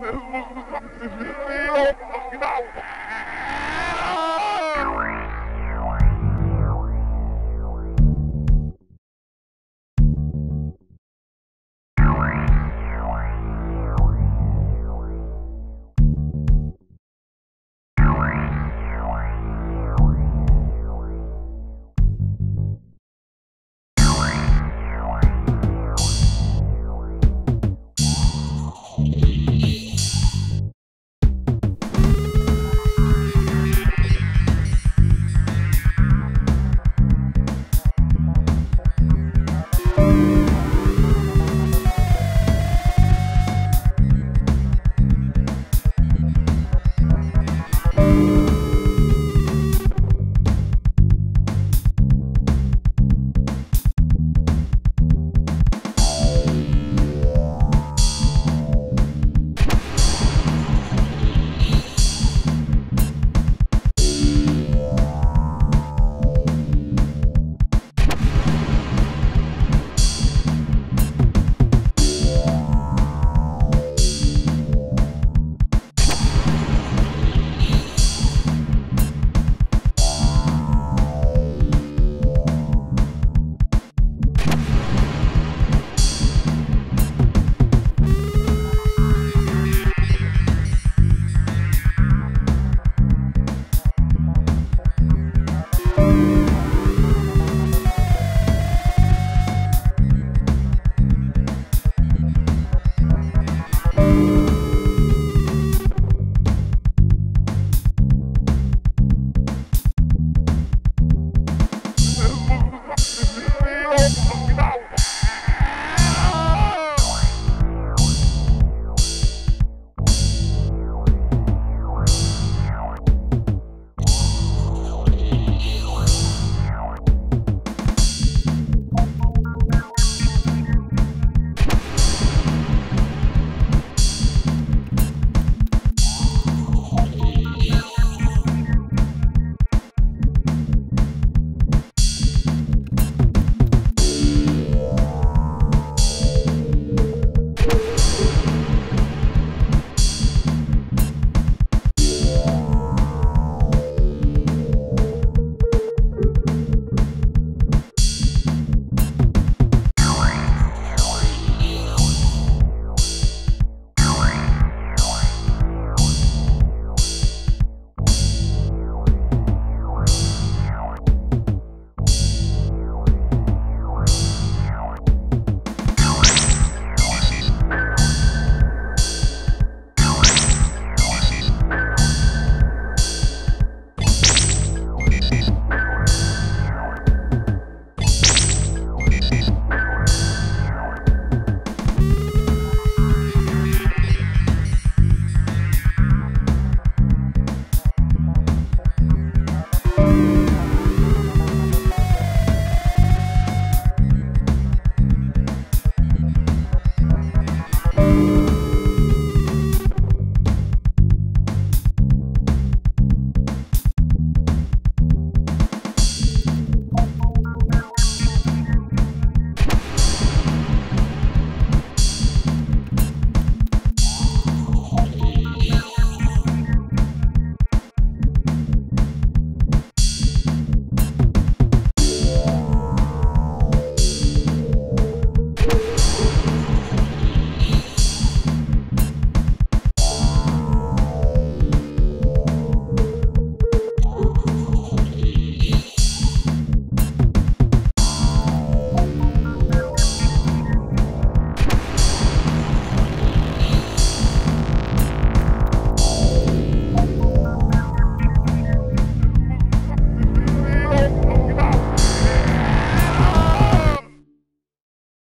Mesmo